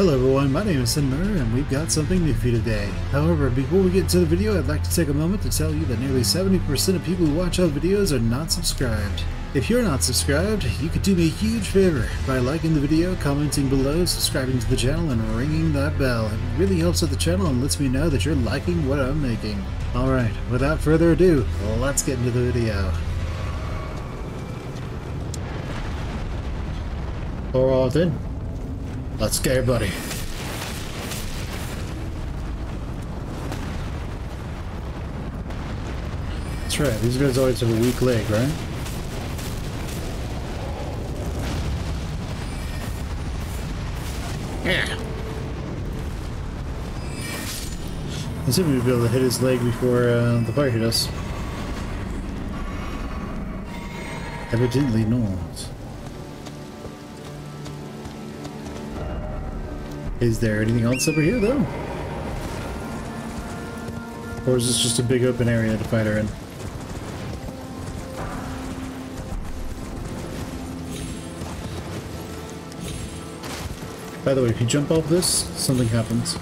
Hello everyone, my name is Fen Muir and we've got something new for you today. However, before we get into the video, I'd like to take a moment to tell you that nearly 70% of people who watch our videos are not subscribed. If you're not subscribed, you could do me a huge favor by liking the video, commenting below, subscribing to the channel, and ringing that bell. It really helps out the channel and lets me know that you're liking what I'm making. Alright, without further ado, let's get into the video. Alright then, let's go buddy. That's right, these guys always have a weak leg, right? Yeah. I assume we'd be able to hit his leg before uh, the fire hit us. Evidently not. Is there anything else over here, though? Or is this just a big open area to fight her in? By the way, if you jump off this, something happens.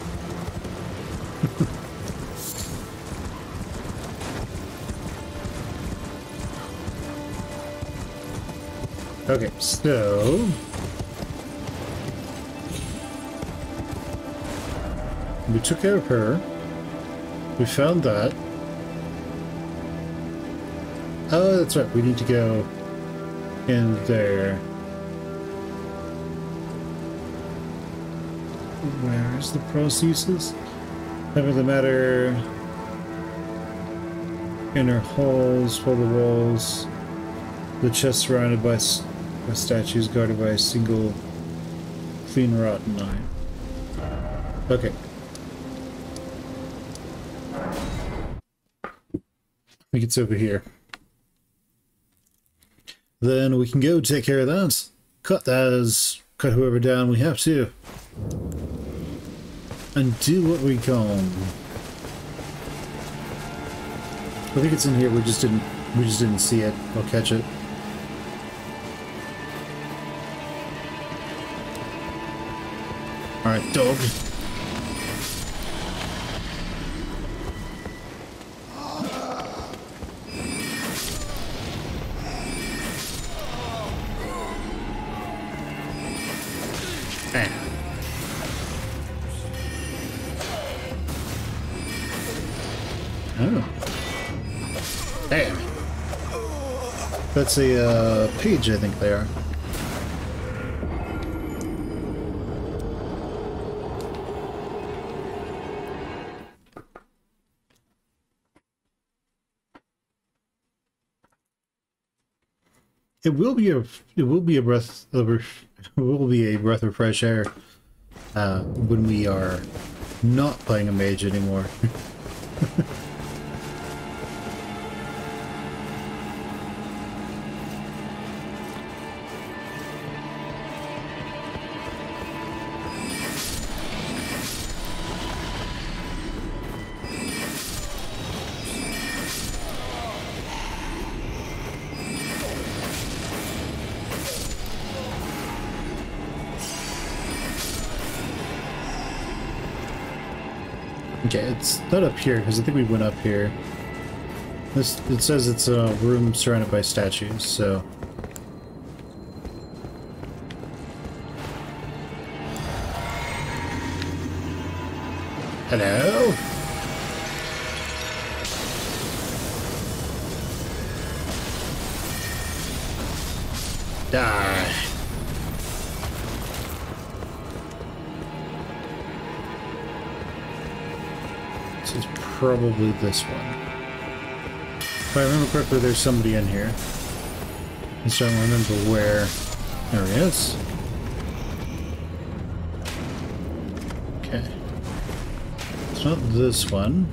okay, so... We took care of her. We found that. Oh, that's right. We need to go in there. Where's the prosthesis? Never the matter. Inner halls, for the walls. The chest surrounded by, by statues guarded by a single Cleanrot Knight. Okay. Think it's over here. Then we can go take care of that. Cut those. Cut whoever down we have to. And do what we can. I think it's in here. We just didn't. We just didn't see it or catch it. All right, dog. That's a uh, page, I think they are. It will be a it will be a breath of it will be a breath of fresh air uh, when we are not playing a mage anymore. Okay, it's not up here, because I think we went up here. This It says it's a room surrounded by statues, so... Hello? Probably this one. If I remember correctly, there's somebody in here. I just don't remember where. There he is. Okay. It's not this one.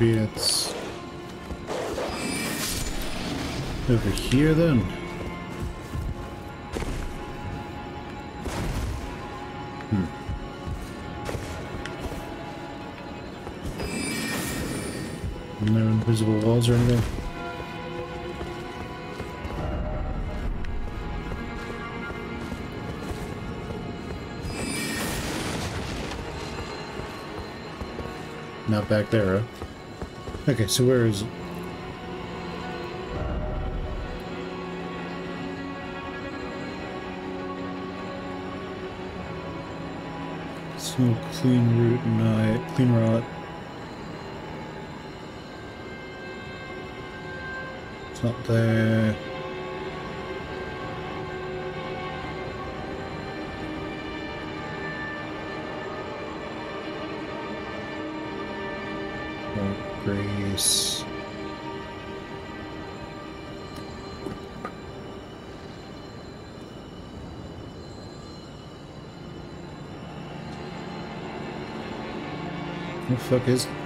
Maybe it's over here then. Hmm. No invisible walls or anything? Not back there, huh? Okay, so where is it? Smoke, Cleanrot Knight, clean rot. It's not there. More grace. What the fuck is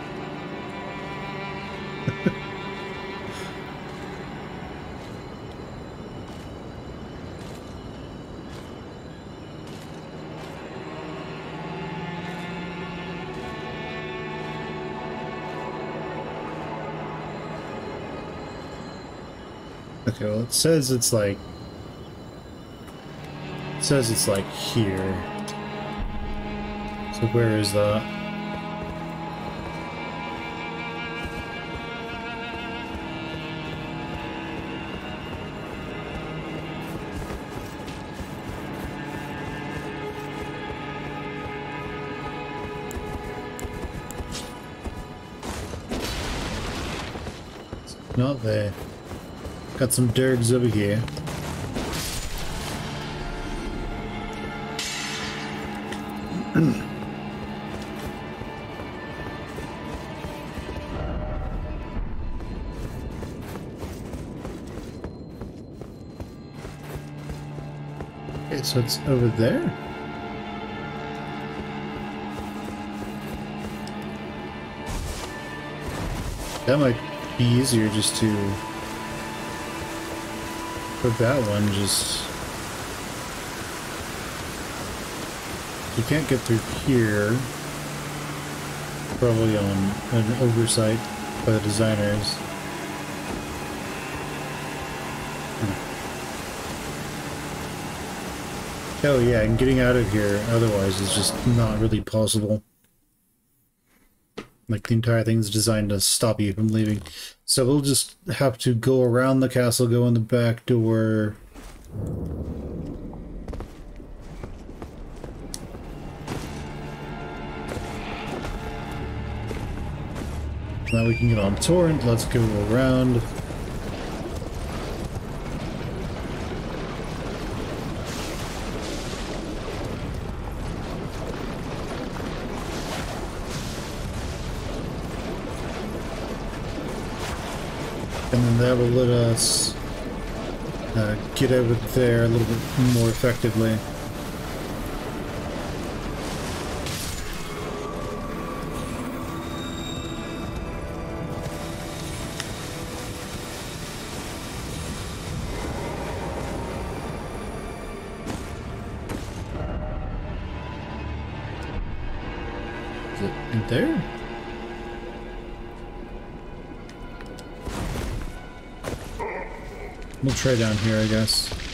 well it says it's like it says it's like here. So where is that? It's Not there. Got some dergs over here. okay, so it's over there? That might be easier just to put that one just... You can't get through here. Probably on an oversight by the designers. Hmm. Oh yeah, and getting out of here otherwise is just not really possible. Like the entire thing's designed to stop you from leaving. So we'll just have to go around the castle, go in the back door. Now we can get on Torrent, let's go around. And then that will let us uh, get over there a little bit more effectively. Try down here, I guess.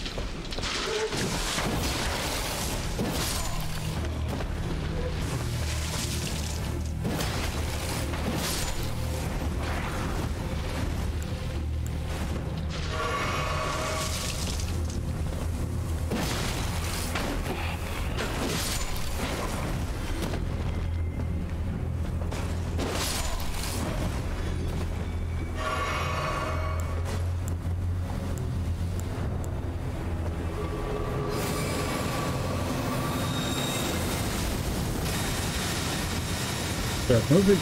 Start moving.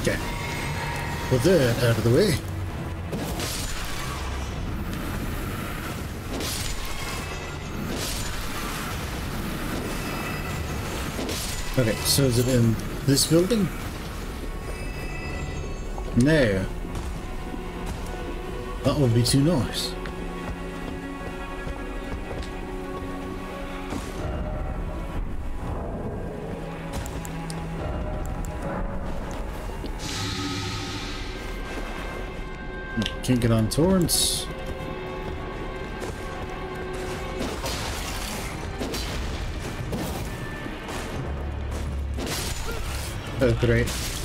Okay. With that out of the way. Okay, so is it in this building? No. That would be too nice. Can't get on torrents. Oh, great.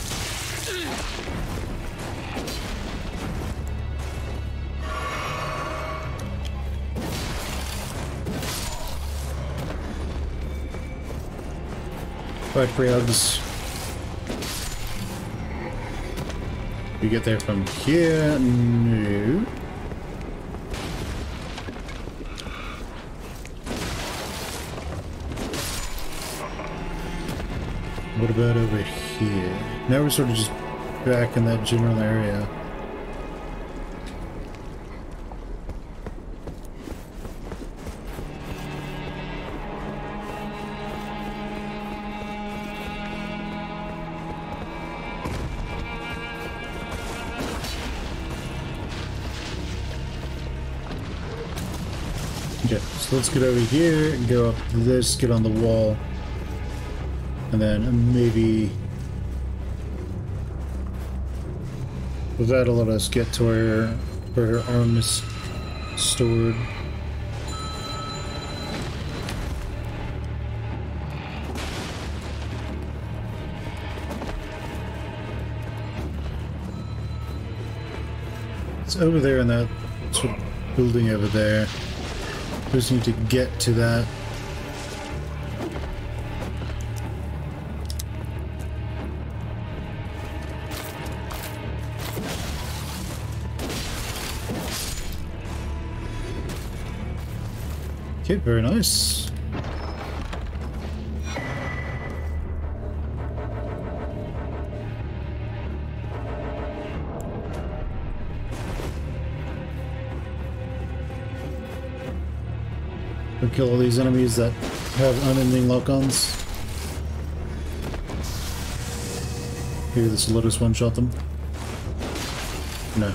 Priugs. We get there from here? No. What about over here? Now we're sort of just back in that general area. So let's get over here and go up this, get on the wall. And then maybe... That'll let us get to where, where her arm is stored. It's over there in that sort of building over there. Just need to get to that. Okay, very nice. Kill all these enemies that have unending lock-ons. Maybe this Lotus one-shot them. No.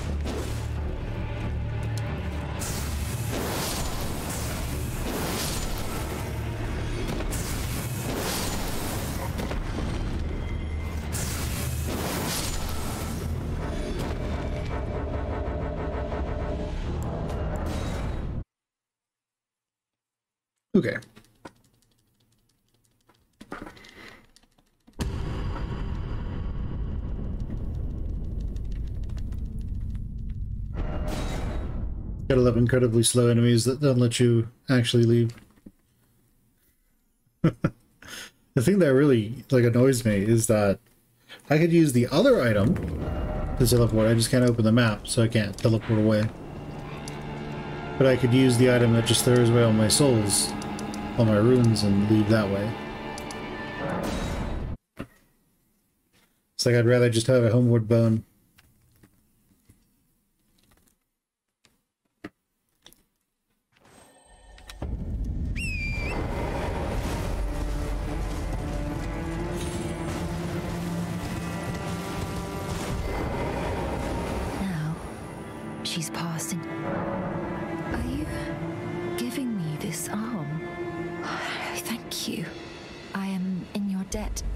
Incredibly slow enemies that don't let you actually leave. the thing that really like annoys me is that I could use the other item to teleport. I just can't open the map, so I can't teleport away. But I could use the item that just throws away all my souls, all my runes, and leave that way. It's like I'd rather just have a homeward bone.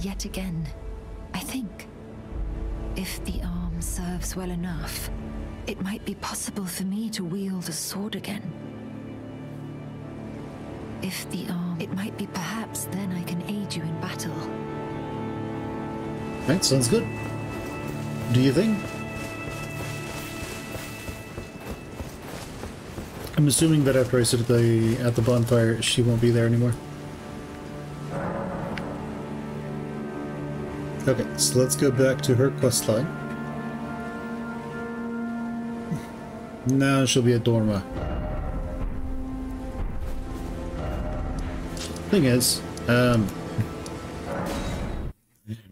Yet again. I think. If the arm serves well enough, it might be possible for me to wield a sword again. If the arm, it might be perhaps then I can aid you in battle. That sounds good. Do you think? I'm assuming that after I sit at the at the bonfire, she won't be there anymore. Okay, so let's go back to her quest line. Now she'll be a Dorma. Thing is, um,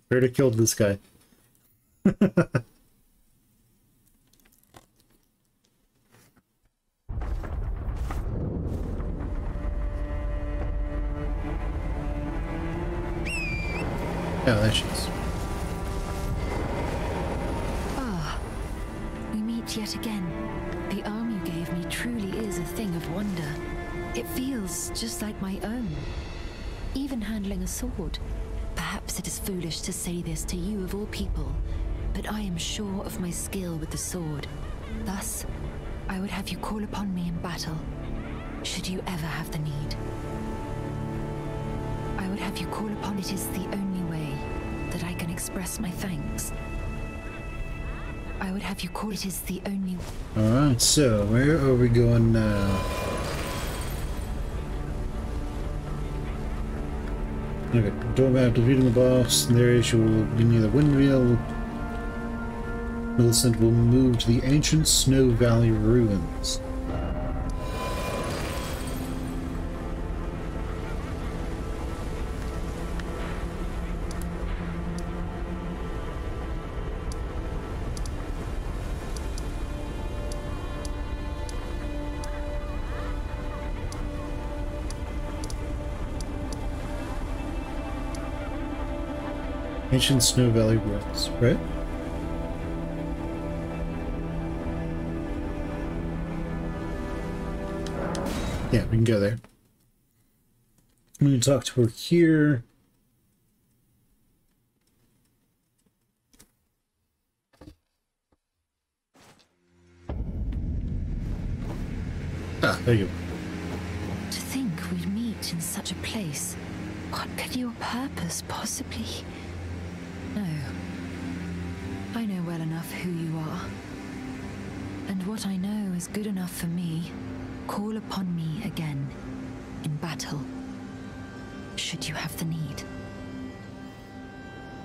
where to kill this guy? Oh, there she is. Yet again. The arm you gave me truly is a thing of wonder. It feels just like my own. Even handling a sword. Perhaps it is foolish to say this to you of all people, but I am sure of my skill with the sword. Thus, I would have you call upon me in battle, should you ever have the need. I would have you call upon it is the only way that I can express my thanks. I would have you call it is the only Alright, so where are we going now? Okay, Doormap defeating the boss. There she will be near the windmill. Millicent will move to the ancient Snow Valley ruins. Ancient Snow Valley ruins, right? Yeah, we can go there. Going to talk to her here. Ah, there you go. To think we'd meet in such a place. What could your purpose possibly? No. I know well enough who you are. And what I know is good enough for me. Call upon me again. In battle. Should you have the need.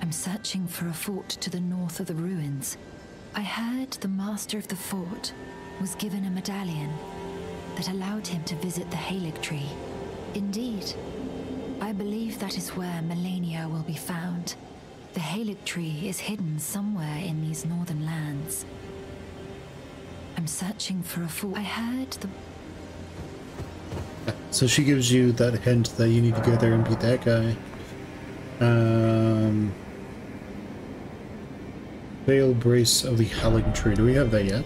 I'm searching for a fort to the north of the ruins. I heard the master of the fort was given a medallion that allowed him to visit the Haligtree. Indeed, I believe that is where Malenia will be found. The Haligtree is hidden somewhere in these northern lands. I'm searching for a fool. I heard the So she gives you that hint that you need to go there and beat that guy. Um, Veil Brace of the Haligtree. Do we have that yet?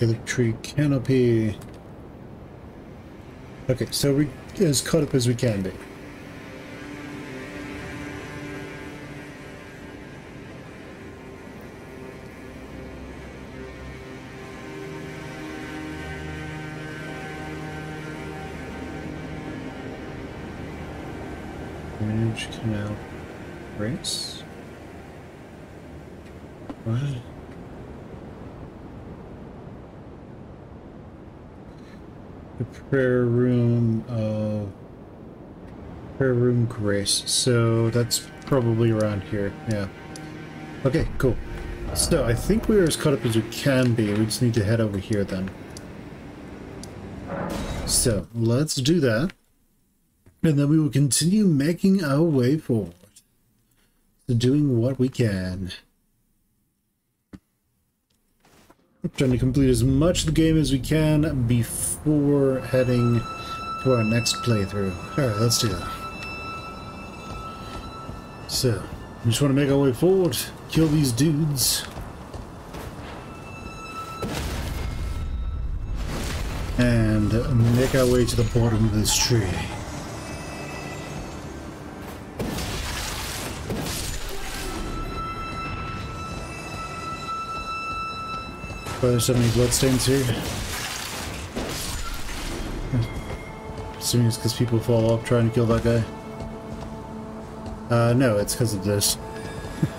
Halig Tree Canopy. Okay, so we as caught up as we can be. Manage Canal Race? What? The prayer room of prayer room grace. So that's probably around here. Yeah. Okay, cool. So I think we're as caught up as we can be. We just need to head over here then. So let's do that. And then we will continue making our way forward. Doing what we can. Trying to complete as much of the game as we can before heading to our next playthrough. Alright, let's do that. So, we just want to make our way forward, kill these dudes. And make our way to the bottom of this tree. Why there's so many bloodstains here? Assuming it's because people fall off trying to kill that guy. Uh, no, it's because of this.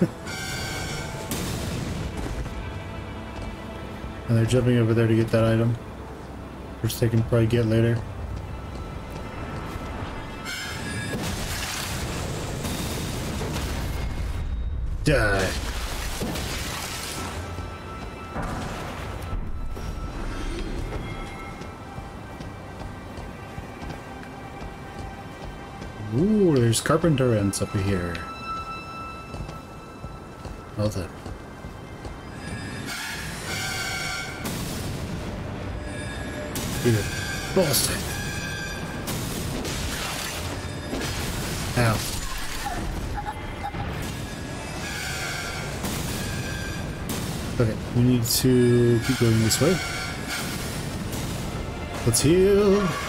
and they're jumping over there to get that item. Which they can probably get later. carpenter ends up here. Oh, then. You bastard! Now. Okay, we need to keep going this way. Let's heal!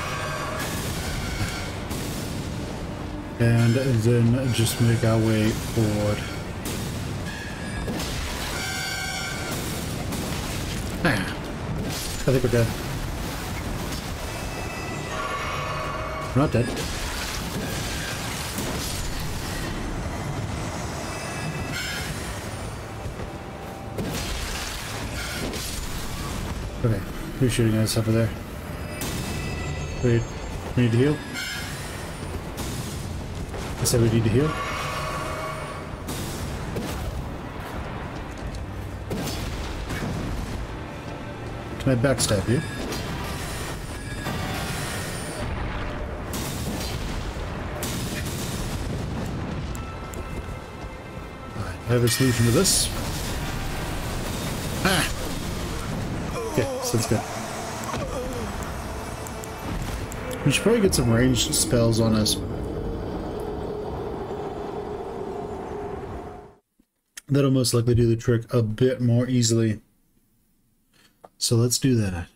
And then just make our way forward. Ah. I think we're dead. We're not dead. Okay, who's shooting at us over there? Wait, we need to heal? Said we need to heal? Can I backstab you? I have a solution to this. Ah! Okay, sounds good. We should probably get some ranged spells on us. That'll most likely do the trick a bit more easily. So let's do that.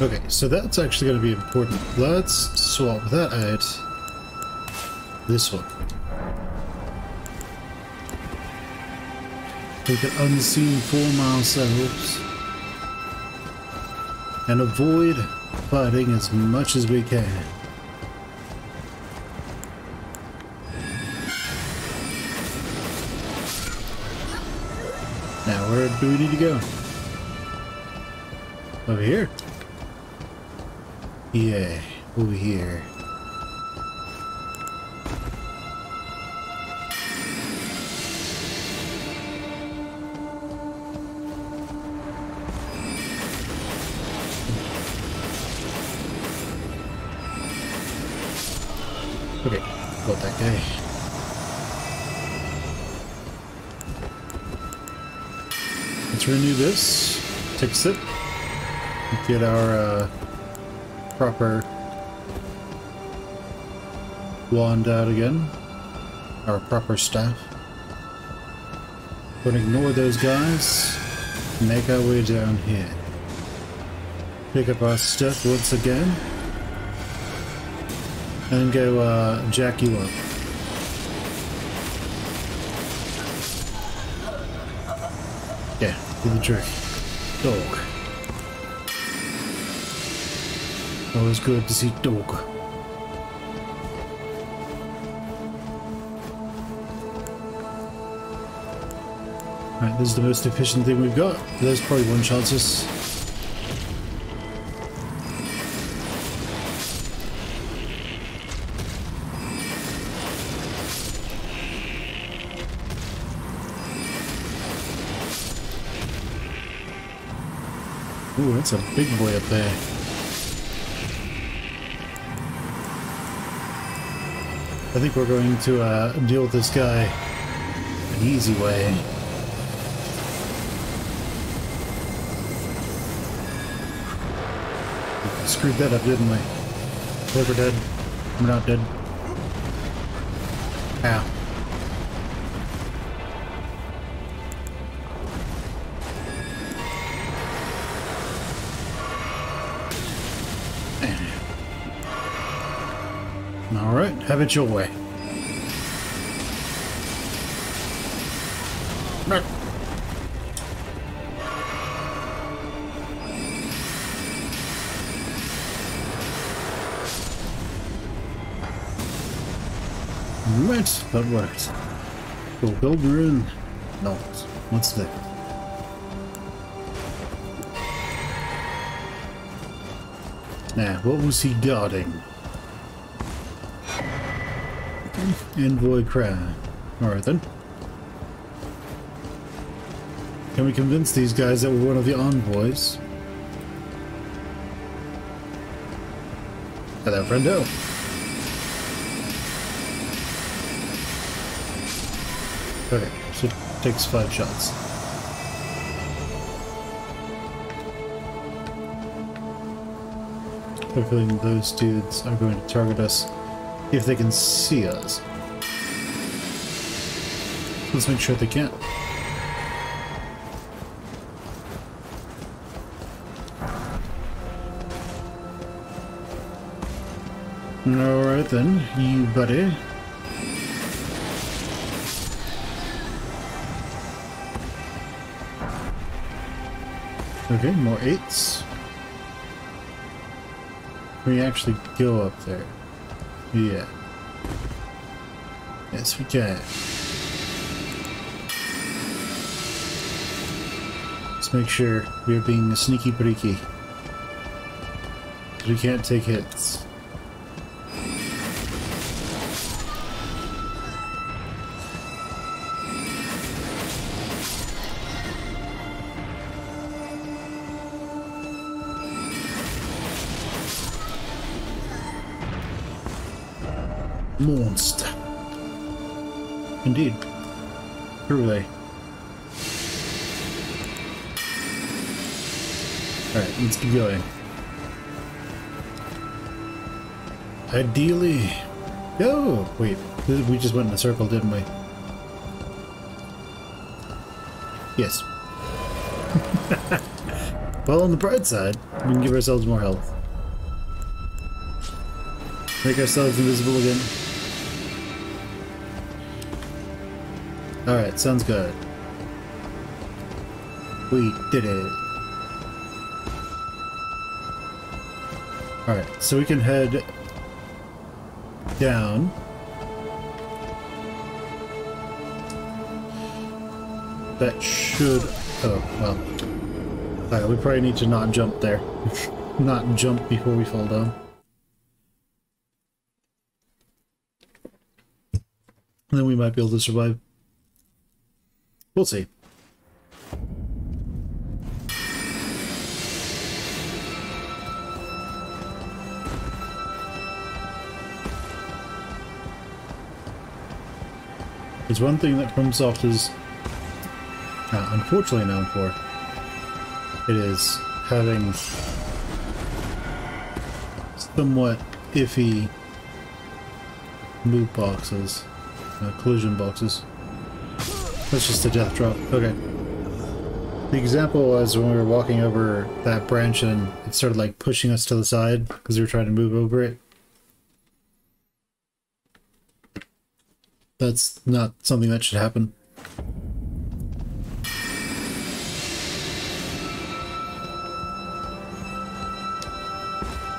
Okay, so that's actually going to be important. Let's swap that out. This one. We can unseen form ourselves and avoid fighting as much as we can. Now, where do we need to go? Over here? Yeah, over here. Let's renew this. Take a sip. Get our uh, proper wand out again. Our proper staff. But ignore those guys. Make our way down here. Pick up our stuff once again. And go uh, jack you up. Do the trick. Dog. Always good to see dog. Right, this is the most efficient thing we've got. There's probably one chances. That's a big boy up there. I think we're going to uh, deal with this guy an easy way. We screwed that up, didn't we? We're dead. We're not dead. Ow. Have it your way. Right, that worked. Fulfilled rune. Not. What's that? Now, what was he guarding? Envoy cry. Alright then. Can we convince these guys that we're one of the envoys? Hello, friendo. Okay, so it takes five shots. Hopefully those dudes are going to target us if they can see us. Let's make sure they can't. Alright then, you buddy. Okay, more eights. We actually go up there. Yeah. Yes, we can. Let's make sure we're being sneaky breaky. We can't take hits. Monster. Indeed. Truly. Alright, let's keep going. Ideally... Oh, wait. We just went in a circle, didn't we? Yes. well, on the bright side, we can give ourselves more health. Make ourselves invisible again. Alright, sounds good. We did it. Alright, so we can head down. That should... Oh, well. Alright, we probably need to not jump there. not jump before we fall down. And then we might be able to survive. We'll see. There's one thing that FromSoft is uh, unfortunately known for. It is having somewhat iffy loot boxes, uh, collision boxes. That's just a death drop. Okay. The example was when we were walking over that branch and it started like pushing us to the side because we were trying to move over it. That's not something that should happen.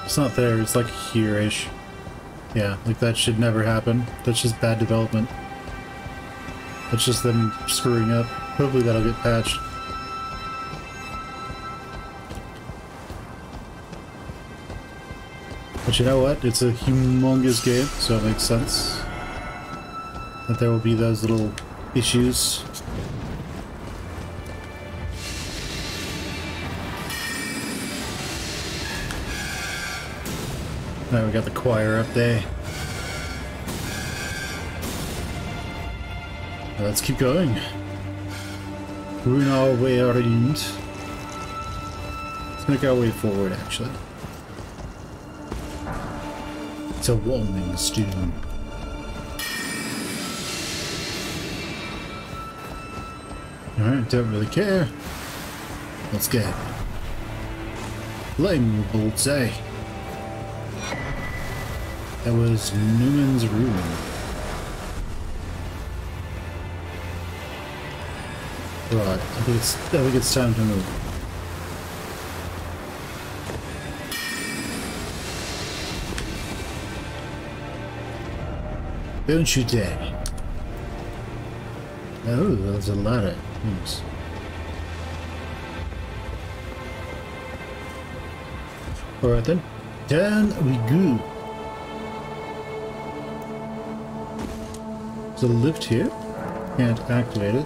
It's not there, it's like here-ish. Yeah, like that should never happen. That's just bad development. It's just them screwing up. Hopefully that'll get patched. But you know what? It's a humongous game, so it makes sense that there will be those little issues. Alright, we got the choir up there. Let's keep going. We're in our way around. Let's make our way forward, actually. It's a warming stew. Alright, don't really care. Let's go. Lightning bolts, eh? That was Newman's Ruin. Right, I think it's I think it's time to move. Don't you dare. Oh, there's a ladder. Thanks. Alright then. Down we go. There's a lift here. Can't activate it.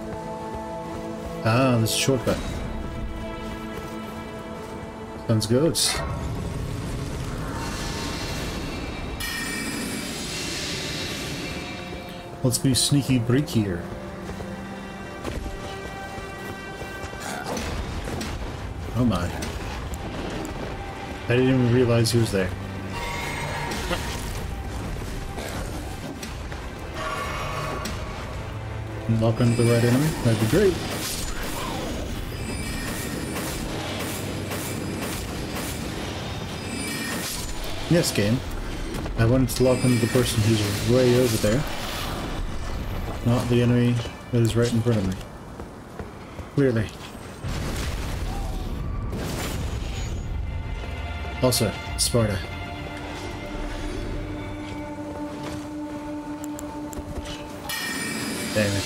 Ah, this shortcut. Sounds good. Let's be sneaky break here. Oh my. I didn't even realize he was there. Knock into the right enemy, that'd be great. Yes, game. I wanted to lock onto the person who's way over there. Not the enemy that is right in front of me. Clearly. Also, Sparta. Damn it.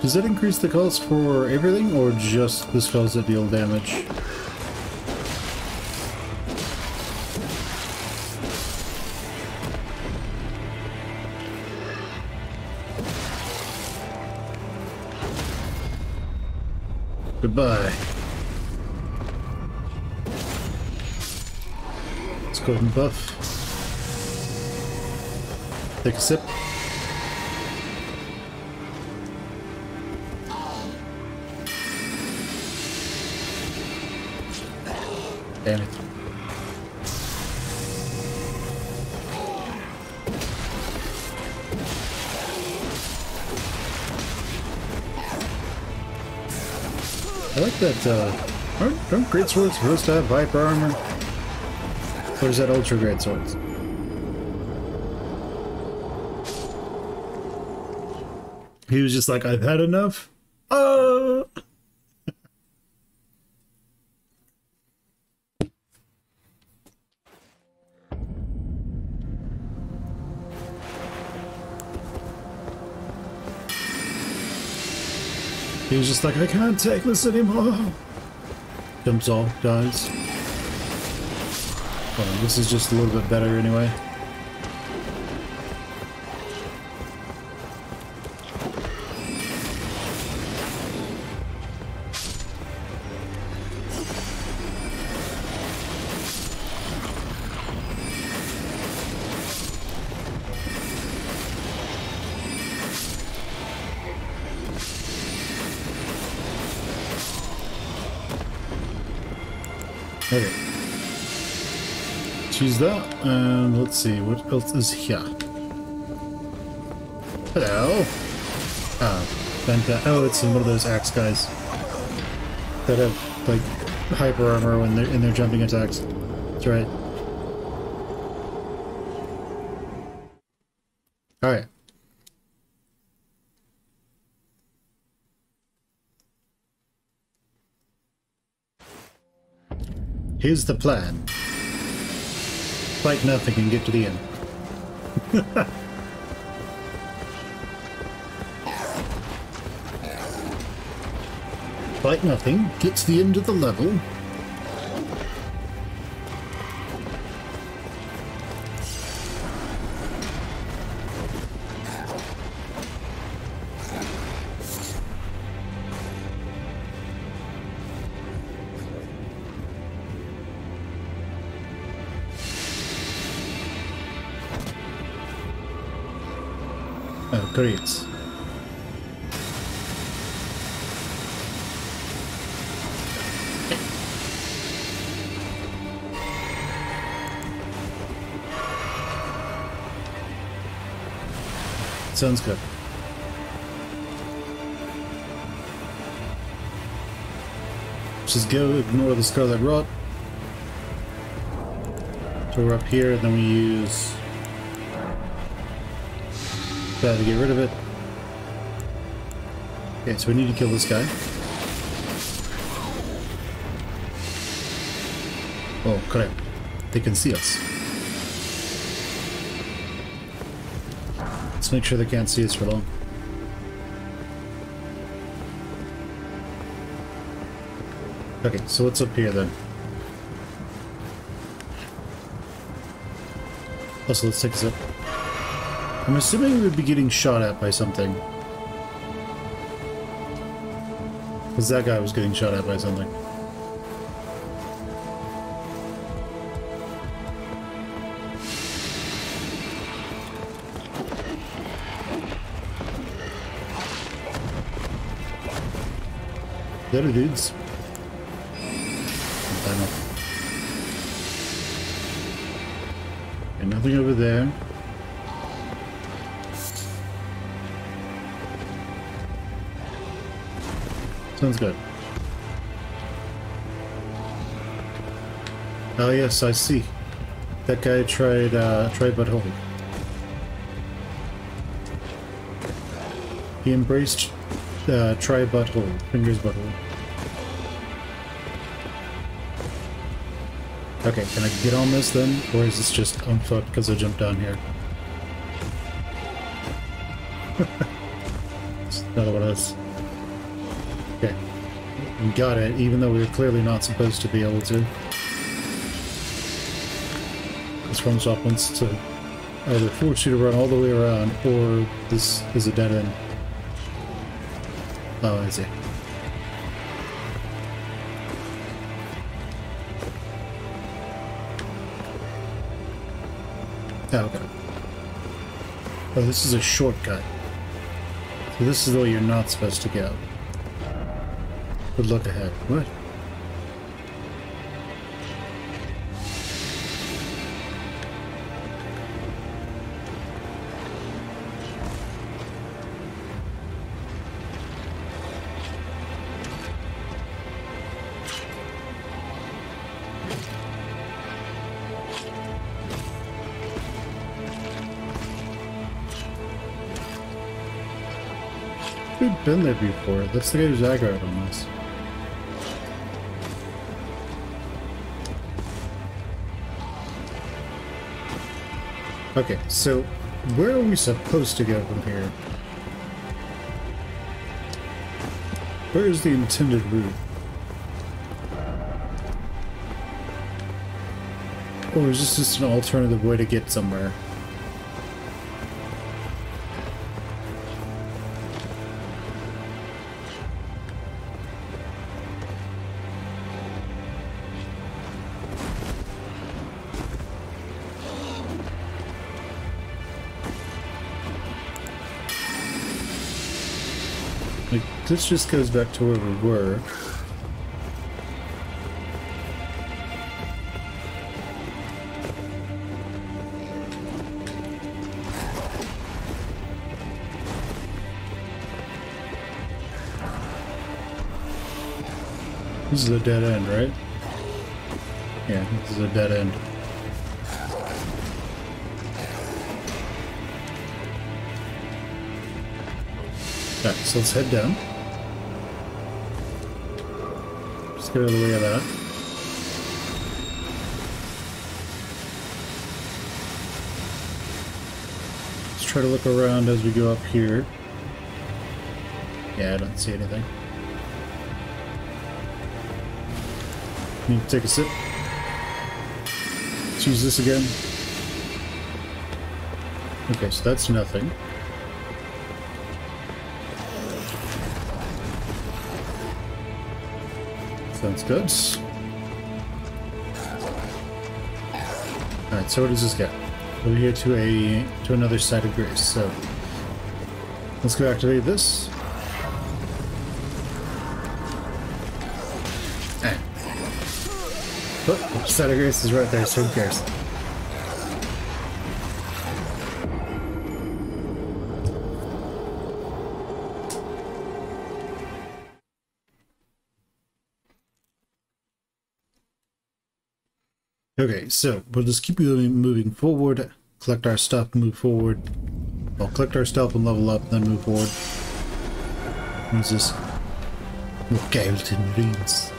Does that increase the cost for everything, or just the spells that deal damage? Go ahead and buff. Take a sip. Damn it. I like that, uh, aren't, aren't great swords supposed to have hyper armor? Is that Ultra Great Swords? He was just like, I've had enough. Oh. He was just like, I can't take this anymore. Jumps off, dies. Well, this is just a little bit better anyway. Choose that, and let's see, what else is here? Hello! Ah, Benta. Oh, it's one of those axe guys that have, like, hyper armor when they're in their jumping attacks. That's right. Alright. Here's the plan. Fight nothing and get to the end. Fight nothing, get to the end of the level. Oh. Sounds good. Just go ignore the Scarlet Rot. So we're up here, and then we use to get rid of it. Okay, so we need to kill this guy. Oh, crap. They can see us. Let's make sure they can't see us for long. Okay, so what's up here then? Oh, also, let's take this up. I'm assuming we would be getting shot at by something. Because that guy was getting shot at by something. better dudes. Nothing over there. Sounds good. Oh yes, I see. That guy tried uh, tried butthole. He embraced uh, try butthole, fingers butthole. Okay, can I get on this then? Or is this just foot because I jumped down here? not what it is. Okay. We got it, even though we were clearly not supposed to be able to. This From Soft wants to either force you to run all the way around, or this is a dead end. Oh, I see. Oh, okay. Oh, this is a shortcut. So this is the way you're not supposed to go. But luck ahead. What? We've been there before. The guy who's aggroed on us. Okay, so where are we supposed to go from here? Where is the intended route? Or is this just an alternative way to get somewhere? This just goes back to where we were. This is a dead end, right? Yeah, this is a dead end. Okay, so let's head down. Out of the way of that. Let's try to look around as we go up here. Yeah, I don't see anything. Need to take a sip. Let's use this again. Okay, so that's nothing. Sounds good. Alright, so what does this get? Over here to a to another site of grace, so let's go activate this. Alright. Oh, site of grace is right there, so who cares? So we'll just keep moving, forward, collect our stuff, move forward. Well, collect our stuff and level up, then move forward. What's this? Skeleton rings.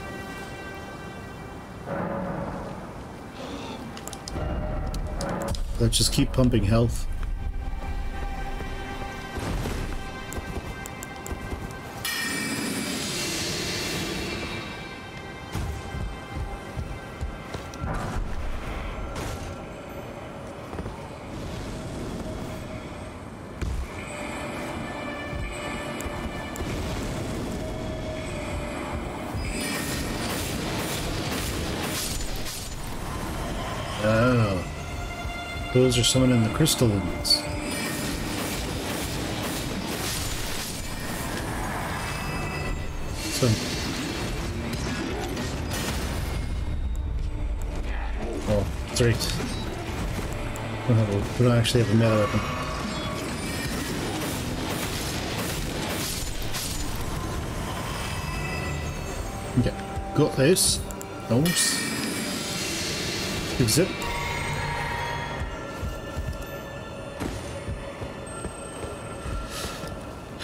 Let's just keep pumping health. Those are summoning the Crystalians. So. Oh, that's right. We don't, don't actually have a melee weapon. Okay, got this. Almost. Exit.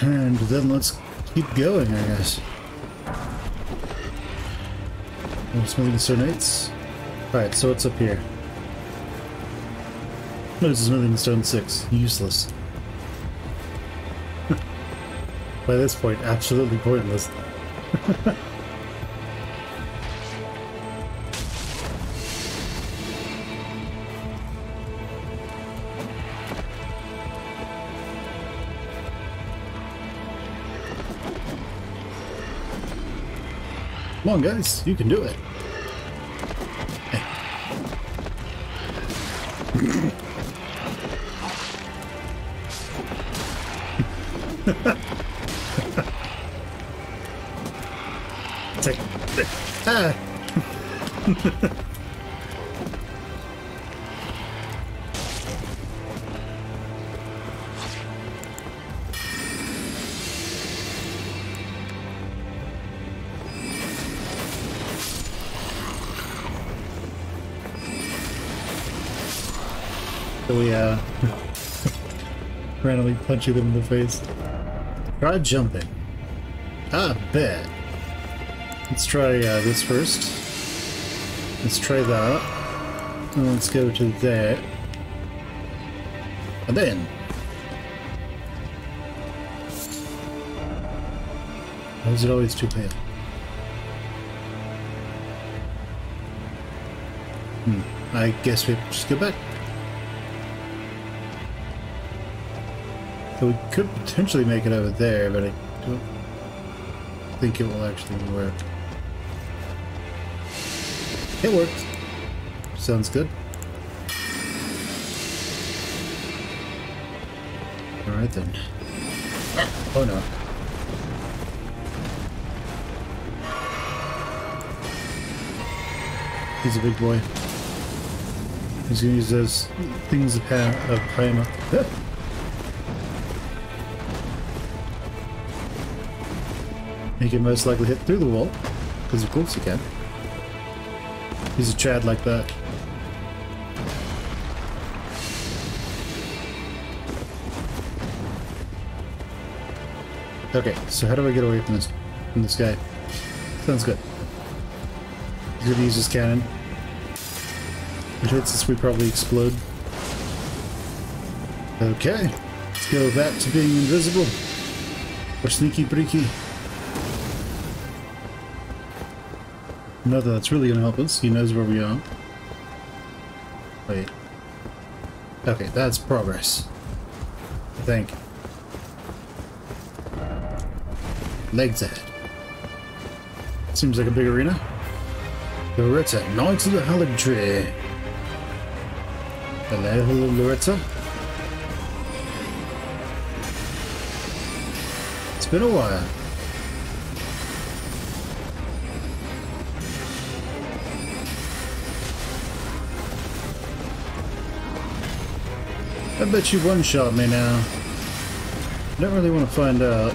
And then let's keep going, I guess. More smithing stone Alright, so what's up here? No, this is smithing stone 6. Useless. By this point, absolutely pointless. Come on, guys. You can do it. Take ah. randomly punching them in the face. Try jumping. I bet. Let's try uh, this first. Let's try that. And let's go to that. And then. Why is it always too pale? Hmm. I guess we just go back. So we could potentially make it over there, but I don't think it will actually work. It worked. Sounds good. Alright then. Oh no. He's a big boy. He's gonna use those things of, of Paima. He can most likely hit through the wall, because of course he can. He's a Chad like that. Okay, so how do I get away from this from this guy? Sounds good. He's gonna use his cannon. If it hits us, we probably explode. Okay, let's go back to being invisible. Or sneaky breaky. Not that that's really going to help us. He knows where we are. Wait. Okay, that's progress. I think. Legs ahead. Seems like a big arena. Loretta, Knights of the Haligtree. Hello, hello, Loretta. It's been a while. I bet you one-shot me now. I don't really want to find out.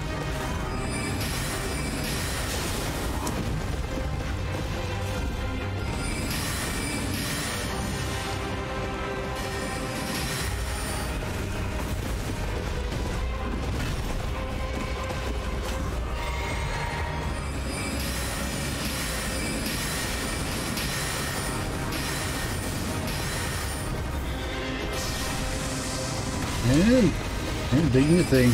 Thing.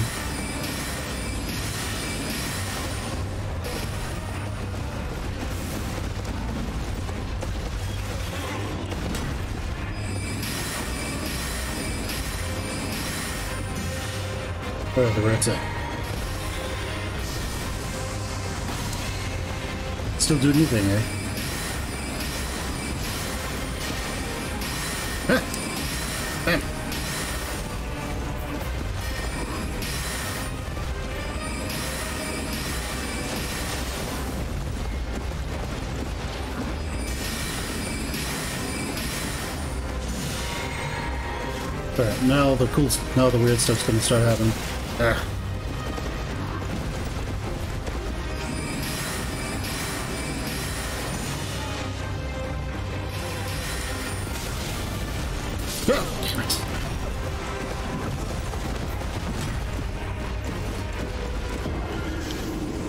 Oh, the red's at. Still do anything, eh? Alright, now the cool, now the weird stuff's gonna start happening. It.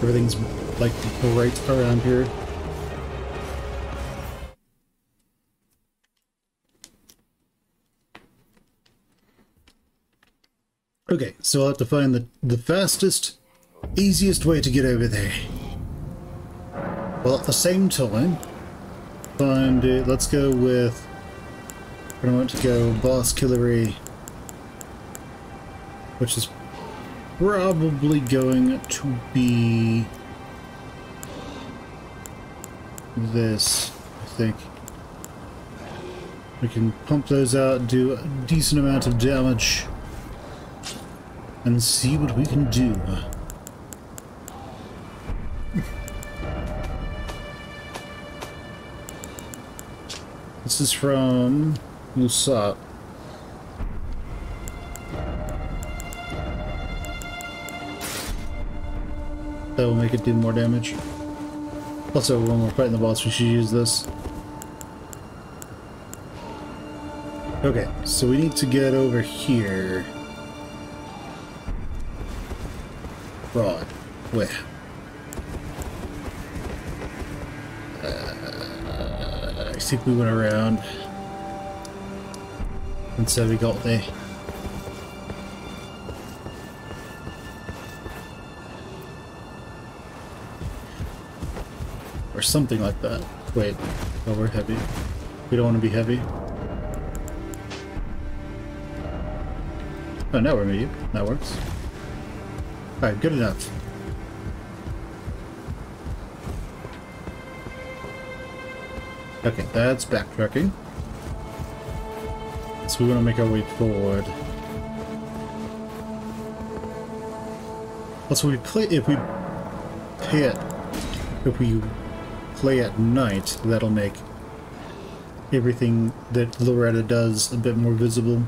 Everything's like bright around here. So I'll have to find the, the fastest, easiest way to get over there. Well, at the same time, find it, let's go with, I want to go Boss Killery, which is probably going to be this, I think. We can pump those out, do a decent amount of damage and see what we can do. This is from Lusat. That will make it do more damage. Also, when we're fighting the boss, we should use this. Okay, so we need to get over here. Right. Where? Uh, I think we went around. And so we got there. Or something like that. Wait. Oh, we're heavy. We don't want to be heavy. Oh, now we're medium. That works. Alright, good enough. Okay, that's backtracking. So we want to make our way forward. Also, we play if we play it if we play at night, that'll make everything that Loretta does a bit more visible.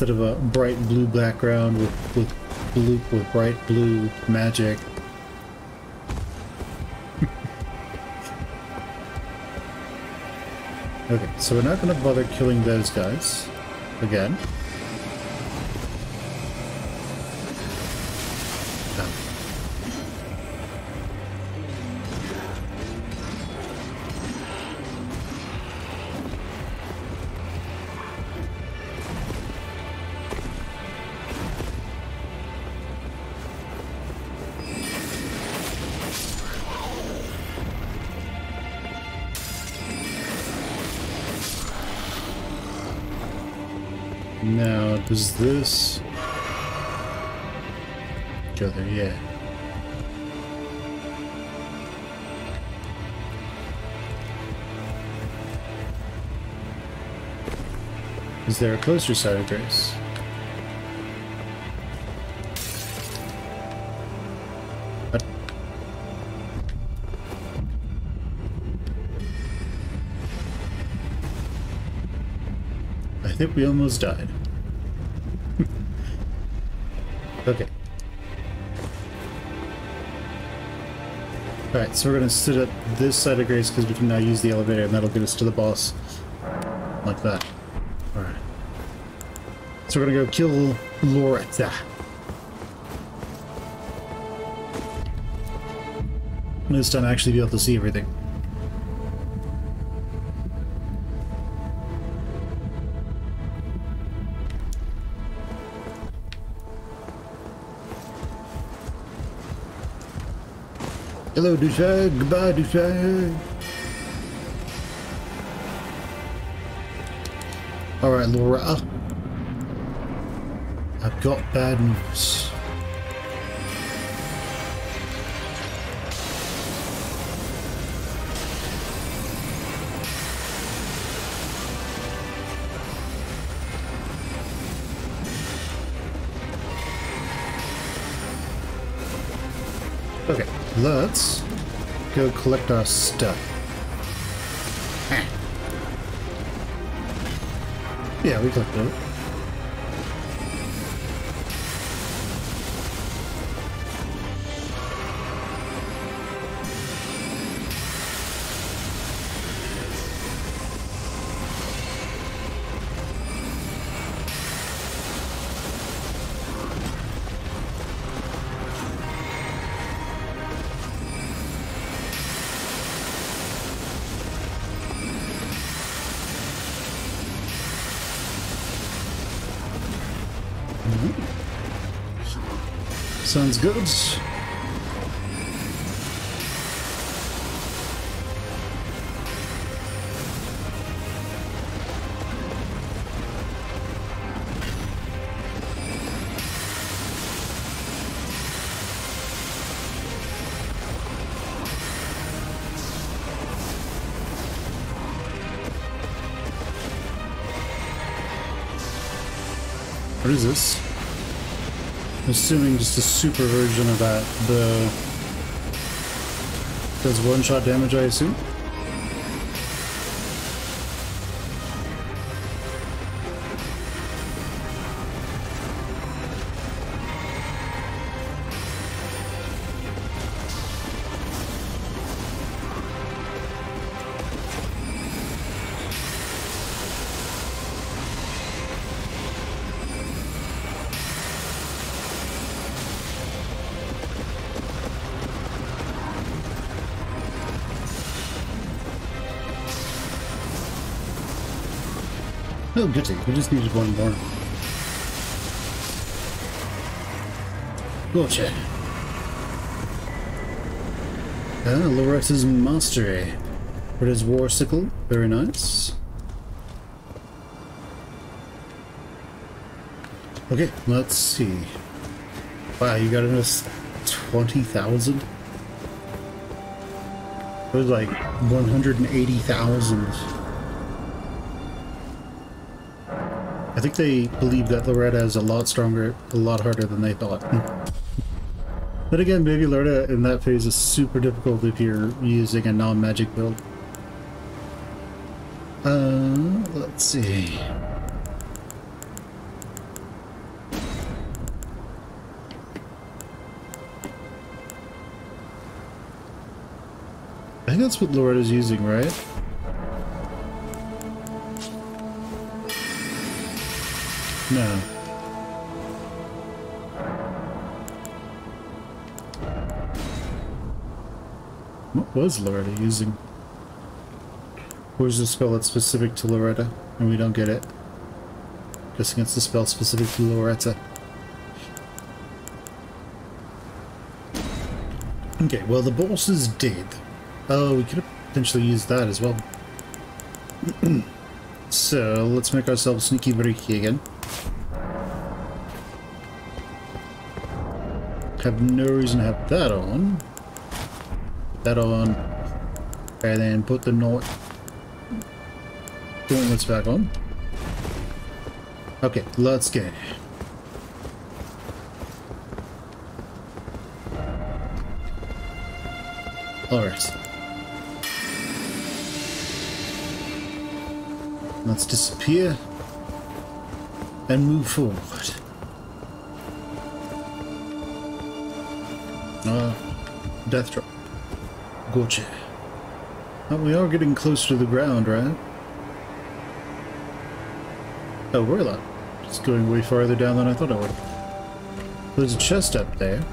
Instead of a bright blue background with, with blue with bright blue magic. okay, so we're not to bother killing those guys again. Does this go there? Yeah. Is there a closer site of grace? I think we almost died. Okay. Alright, so we're gonna sit at this site of Grace because we can now use the elevator and that'll get us to the boss. Like that. Alright. So we're gonna go kill Loretta. This time actually be able to see everything. Hello, douchebag. Goodbye, douchebag. Alright, Laura. I've got bad news. Let's go collect our stuff. Yeah, we collected it. Sounds good. What is this? I'm assuming just a super version of that. The does one shot damage, I assume. Oh, goody. We just needed one more. Gotcha. Ah, Loretta's Mastery. It is War Sickle. Very nice. Okay, let's see. Wow, you got us 20,000? It was like 180,000. I think they believe that Loretta is a lot stronger, a lot harder than they thought. but again, maybe Loretta in that phase is super difficult if you're using a non-magic build. Uh, let's see. I think that's what Loretta's using, right? No. What was Loretta using? Where's the spell that's specific to Loretta? And we don't get it. Guessing it's the spell specific to Loretta. Okay, well the boss is dead. Oh, we could potentially used that as well. so, let's make ourselves sneaky breaky again. Have no reason to have that on. Put that on. And then put the knot gauntlets back on. Okay, let's go. Alright. Let's disappear and move forward. Death drop. Gotcha. Well, we are getting close to the ground, right? Oh, we're not. Just going way farther down than I thought I would. There's a chest up there.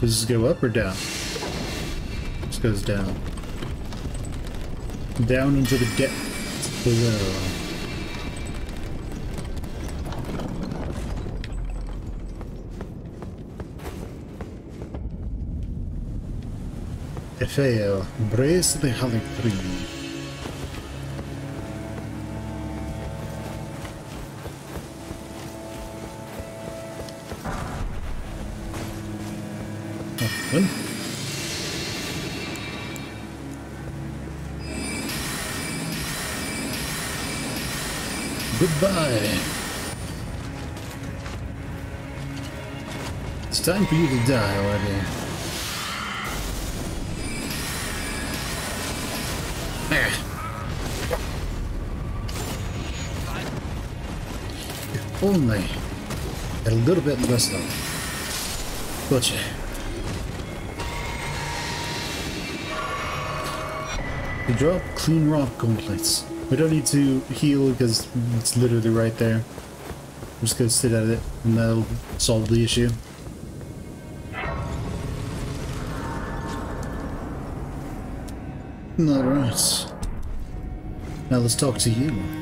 Does this go up or down? This goes down. Down into the depths below. Fail. Brace the tree. Open. Goodbye. It's time for you to die already. Only a little bit less though. Gotcha. We drop Cleanrot gauntlets. We don't need to heal because it's literally right there. I'm just gonna sit at it and that'll solve the issue. Alright. Now let's talk to you.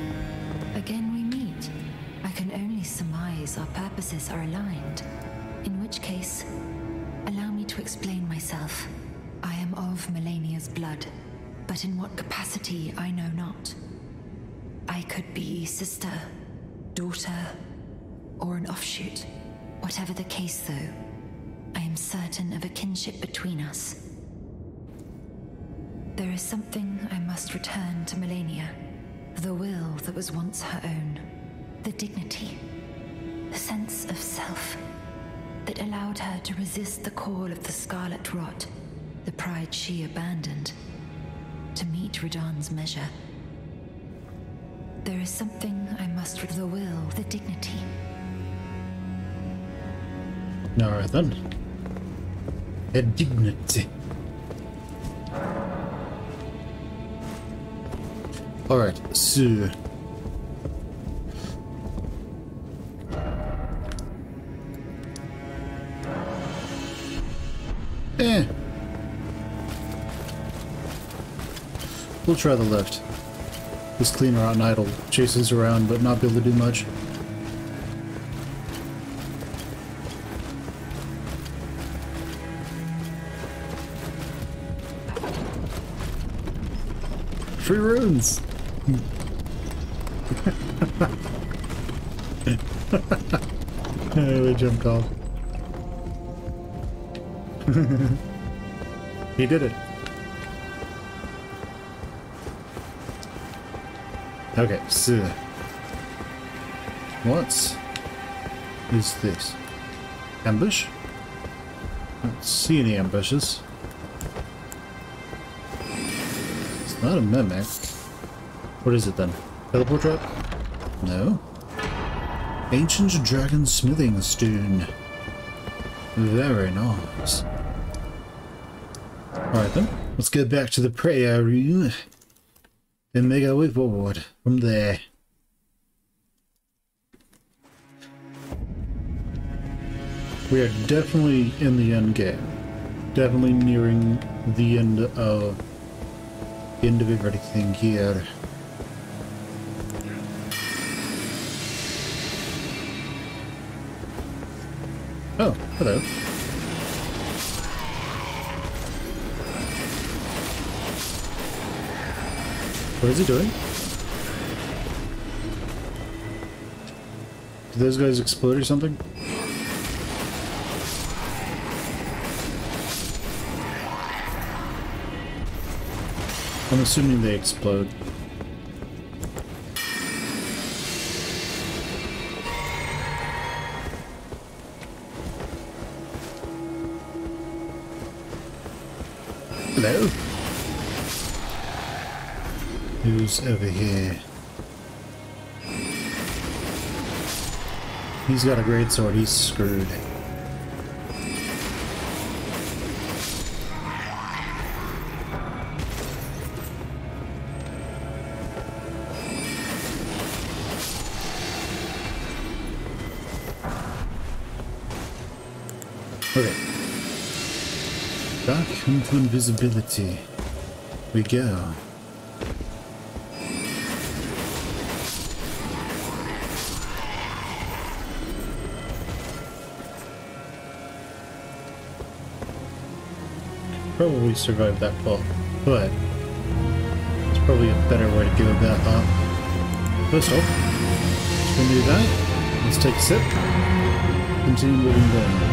To measure. There is something I must the will, the dignity. Alright then. A dignity. Alright, so... We'll try the left. This cleaner and idle, chases around but not be able to do much. Free runes! we jumped off. he did it. Okay, so what is this? Ambush? I don't see any ambushes. It's not a mimic. What is it then? Teleport trap? No. Ancient Dragon Smithing Stone. Very nice. Alright then, let's get back to the prayer room make our way forward from there. We are definitely in the end game. Definitely nearing the end of the end of everything here. Oh, hello. What is he doing? Did those guys explode or something? I'm assuming they explode. Over here? He's got a great sword, he's screwed. Okay. Back into invisibility. We go. Probably survive that fall, but it's probably a better way to go about that. First off, let's do that. Let's take a sip. Continue moving down.